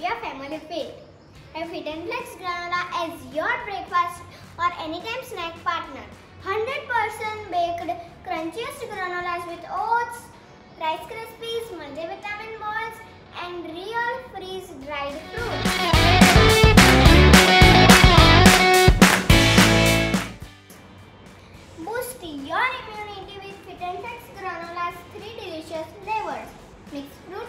your family fit. A Fit and Flex granola as your breakfast or anytime snack partner. 100% baked crunchiest granolas with oats, Rice Krispies, multivitamin balls and real freeze dried fruit. Boost your immunity with Fit and Flex granola's three delicious flavors. Mixed fruit,